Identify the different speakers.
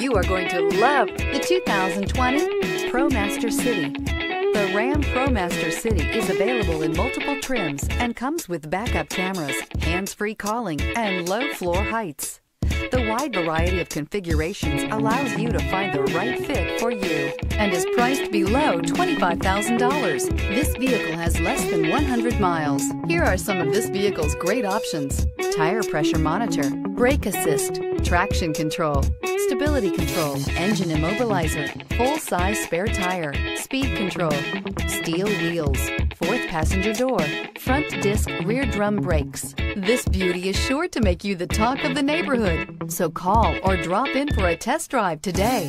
Speaker 1: You are going to love the 2020 ProMaster City. The Ram ProMaster City is available in multiple trims and comes with backup cameras, hands-free calling, and low floor heights. The wide variety of configurations allows you to find the right fit for you and is priced below $25,000. This vehicle has less than 100 miles. Here are some of this vehicle's great options. Tire pressure monitor, brake assist, traction control, stability control, engine immobilizer, full-size spare tire, speed control, steel wheels, fourth passenger door, front disc rear drum brakes. This beauty is sure to make you the talk of the neighborhood. So call or drop in for a test drive today.